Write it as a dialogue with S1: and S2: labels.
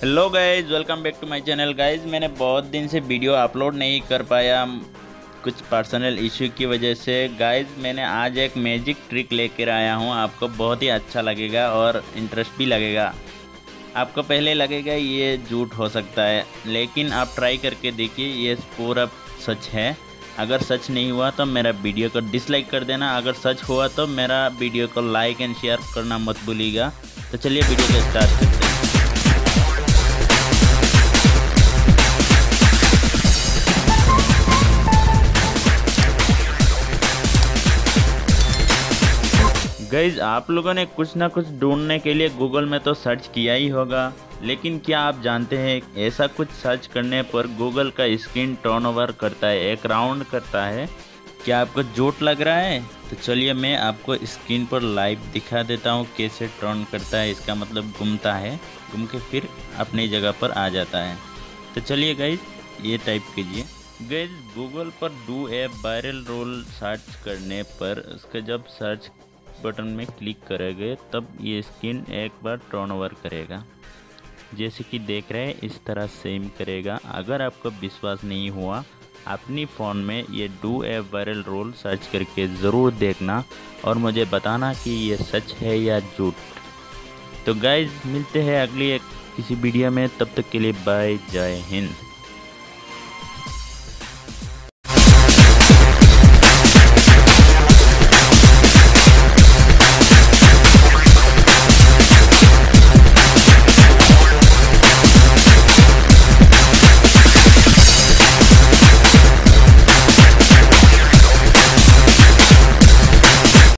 S1: Hello guys welcome back to my channel guys मैंने बहुत दिन से वीडियो अपलोड नहीं कर पाया। कुछ पर्सनल इश्यू की वजह से। गाइज़ मैंने आज एक मैजिक ट्रिक लेकर आया हूँ। आपको बहुत ही अच्छा लगेगा और इंटरेस्ट भी लगेगा। आपको पहले लगेगा ये झूठ हो सकता है, लेकिन आप ट्राई करके देखिए, ये पूरा सच है। अगर सच नहीं हुआ तो मेरा वीडियो को डिसलाइक कर देना। अगर सच हुआ तो मेरा वीडियो को लाइक एंड शेयर करना मत भूलिएगा। तो चलिए वीडियो को स्टार्ट करते हैं। गईज आप लोगों ने कुछ ना कुछ ढूँढने के लिए गूगल में तो सर्च किया ही होगा। लेकिन क्या आप जानते हैं, ऐसा कुछ सर्च करने पर गूगल का स्क्रीन टर्नओवर करता है, एक राउंड करता है। क्या आपको जोट लग रहा है? तो चलिए मैं आपको स्क्रीन पर लाइव दिखा देता हूँ, कैसे टर्न करता है, इसका मतलब घूमता है, घूम के फिर अपनी जगह पर आ जाता है। तो चलिए गाइज़ ये टाइप कीजिए। गैज गूगल पर do a barrel roll search करने पर उसका जब सर्च बटन में क्लिक करेंगे, तब ये स्क्रीन एक बार टर्न ओवर करेगा। जैसे कि देख रहे हैं, इस तरह सेम करेगा। अगर आपको विश्वास नहीं हुआ, अपनी फ़ोन में ये do a barrel roll search करके ज़रूर देखना और मुझे बताना कि ये सच है या झूठ। तो गाइज़ मिलते हैं अगली एक किसी वीडियो में, तब तक के लिए बाय जय हिंद।